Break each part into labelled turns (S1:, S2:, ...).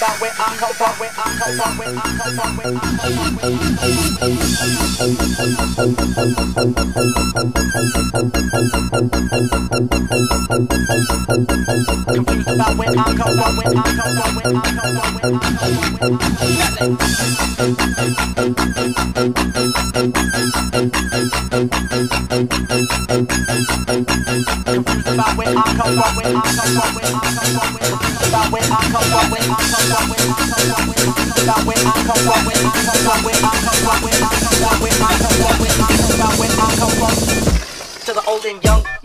S1: about where I come from, where I come from, where I come from, where where I come from, where I come from, to the old and young.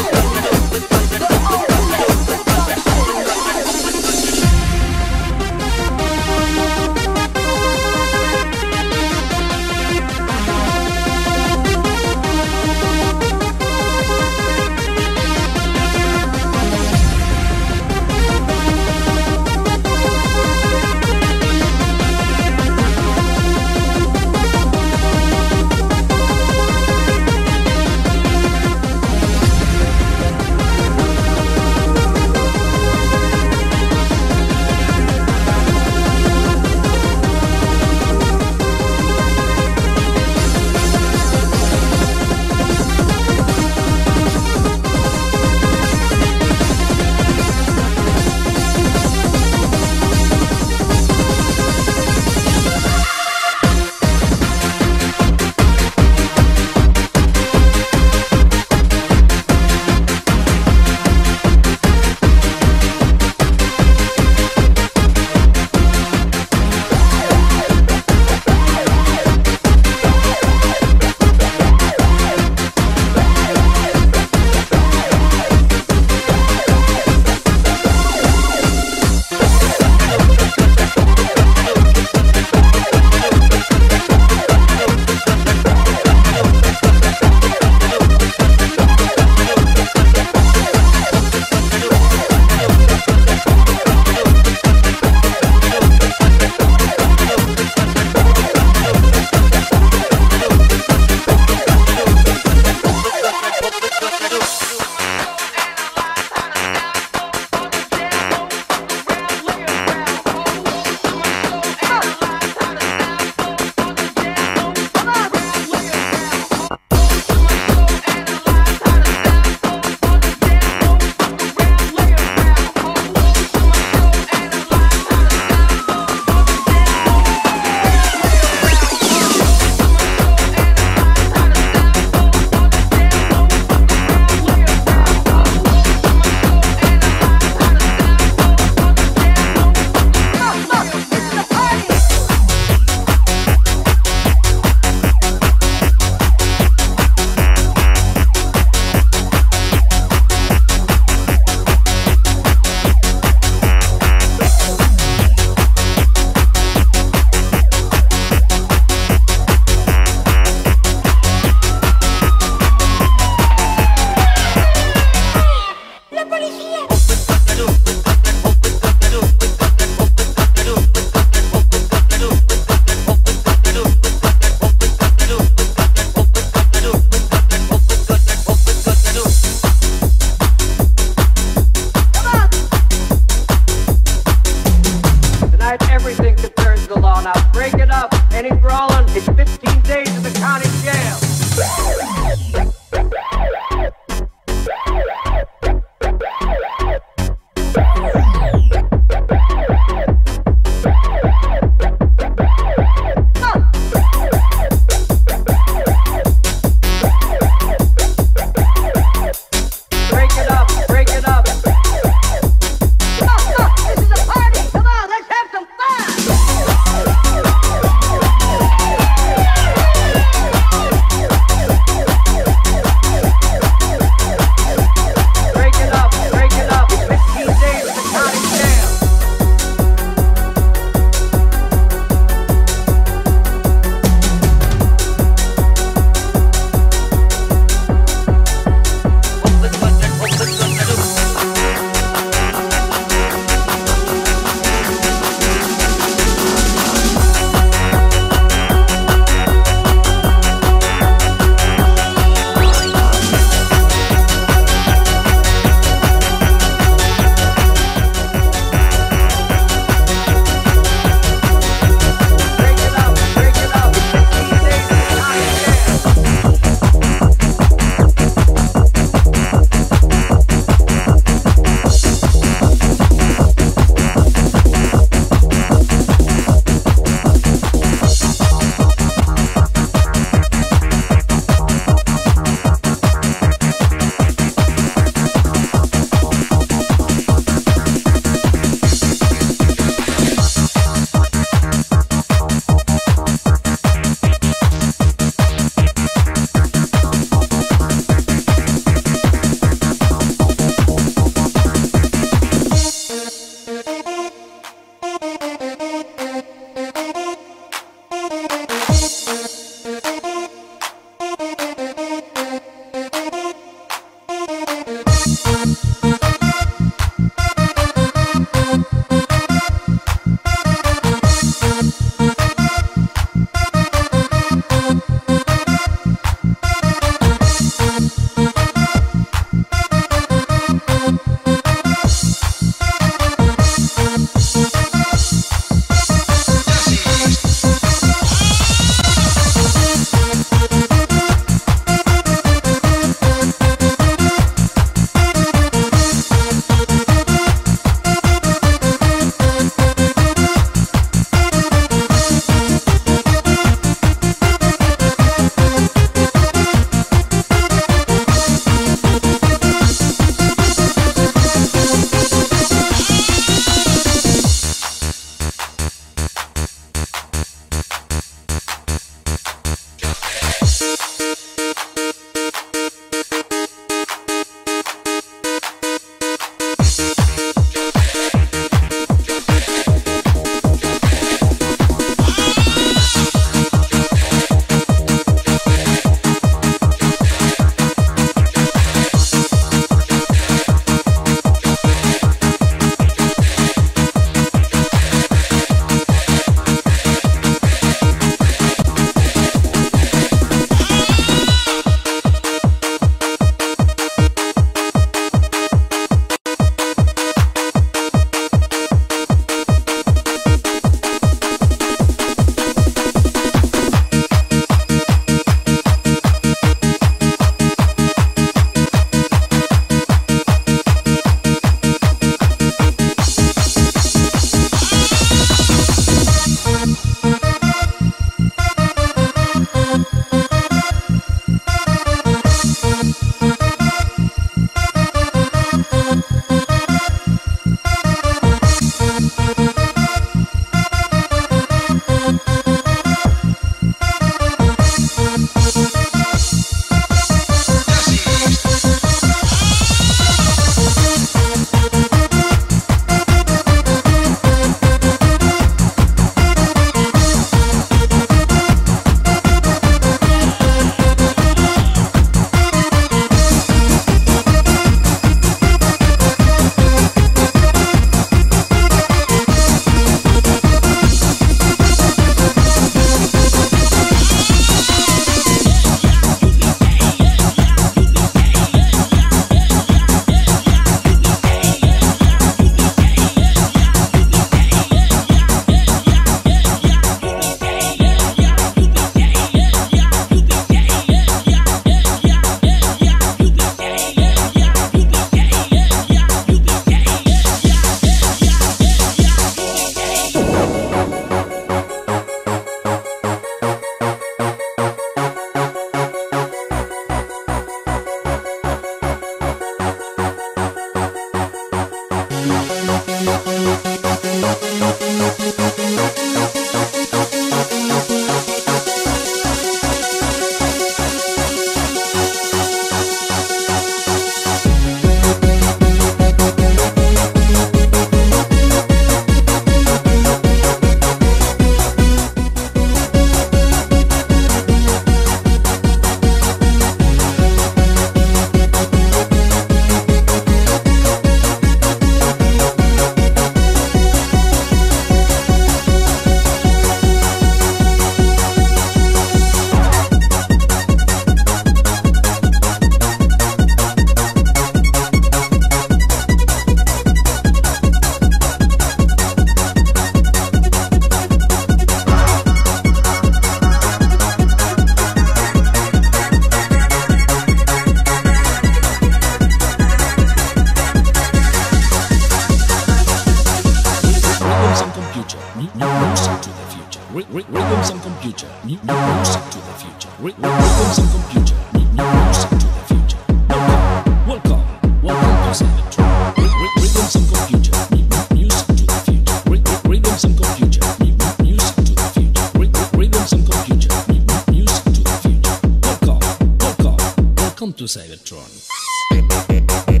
S2: To Cybertron.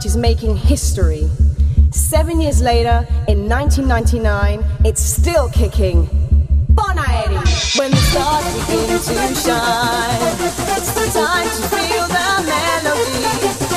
S3: which is making history. Seven years later, in 1999, it's still kicking. Bon When the stars begin to shine, it's the time to feel the melody.